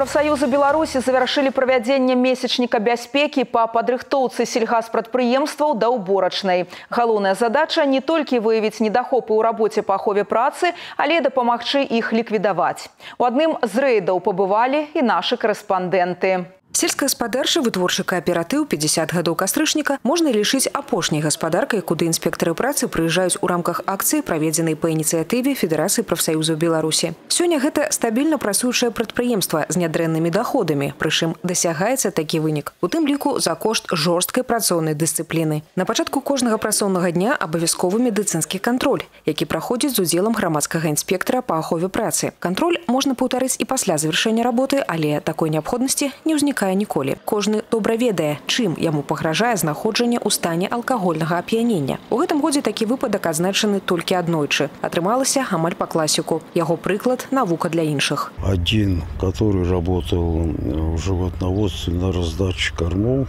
Профсоюзы Беларуси завершили проведение месячника бяспеки по падрыхтоўцы сельгаспрадпрыемстваў да ўборачнай. Галоўная задача не только выявить недахопы ў рабоце па ахове працы, але і дапамагчы іх ліквідаваць. У адным з рэйдаў пабывалі і нашы карэспандэнты. Сельскагаспадарчы вытворчы кааператыў 50 гадоў кастрычніка можна лічыць апошняй гаспадаркай, куды інспектары працы прыязджаюць у рамках акцыі, праведзенай па ініцыятыве Федэрацыі прафсаюзаў Беларусі. Сёння гэта стабільна працуючае прадпрыемства з нядрэннымі доходамі, прычым дасягаецца такі вынік. У тым ліку за кошт жорсткай працоўнай дысцыпліны. На пачатку кожнага працоўнага дня абавязковы медыцынскі кантроль, які праходзіць з удзелам грамадскага інспектара па ахове працы. Кантроль можна паўтарыць і пасля завяршэння работы, але такой неабходнасці не ўзнікае узнікае ніколі. Кожны добра ведае, чым яму пагражае знаходжанне ў стане алкагольнага ап'янення. У гэтым годзе такі выпадак адзначаны толькі аднойчы. Атрымалася амаль па класіку. Яго прыклад навука для іншых. Один, который работал в животноводстве на раздаче кормов,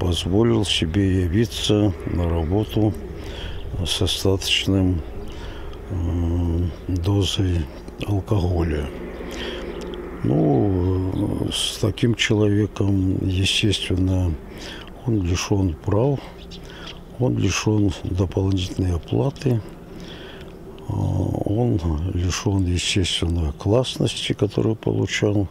позволил себе явиться на работу с остаточным дозой алкоголя. Ну, с таким человеком, естественно, он лишен прав, он лишен дополнительной оплаты, он лишен, естественно, классности, которую получал,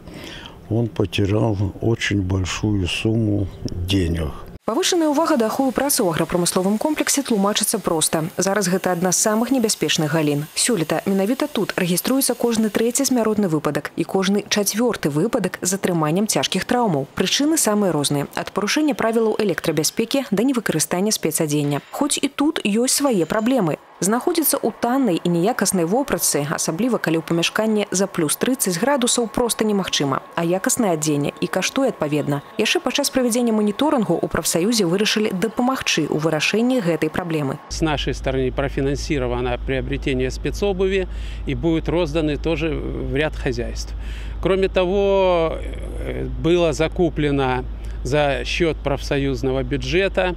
он потерял очень большую сумму денег. Павышаная ўвага да аховы працы ў аграпрамысловым комплексе тлумачыцца проста. Зараз гэта адна з самых небяспечных галін. Сёлета менавіта тут рэгіструецца кожны трэці смяротны выпадак і кожны чацвёрты выпадак з атрыманнем цяжкіх траўмаў. Прычыны самыя розныя ад парушэння правілаў электрабяспекі да невыкарыстання спецадзення. Хоць і тут ёсць свае праблемы знаходзіцца ў таннай і неякаснай вопратцы асабліва калі ў памяшканні за плюс 30 градусаў просто немагчыма а якаснае адзенне і каштуе адпаведна яшчэ падчас правядзення моніторынгу у прафсаюзе вырашылі дапамагчы ў вырашэнні гэтай праблемы с нашей стороны профинансировано приобретение спецобуви и будут розданы тоже в ряд хозяйств кроме того э, было закуплено за счет профсоюзного бюджета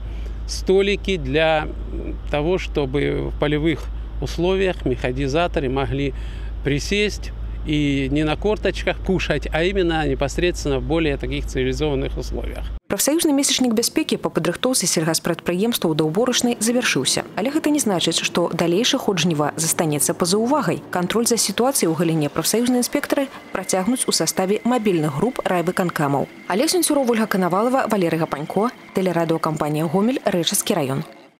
столики для того, чтобы в полевых условиях механизаторы могли присесть и не на корточках кушать, а именно непосредственно в более таких цивилизованных условиях. Прафсаюзны месячнік бяспекі па падрыхтоўцы сельгаспрадпрыемстваў да ўборачнай завяршыўся. Але гэта не значыць, што далейшы ход жніва застанецца па-за ўвагай. Кантроль за сітуацыяй у галіне прафсаюзныя інспектары працягнуць у саставе мабільных груп райвыканкамаў. Алег Сенцюров, Ольга Канавалова, Валерый Гапанько, тэлерадыокампанія Гомель, Рэчаскі раён.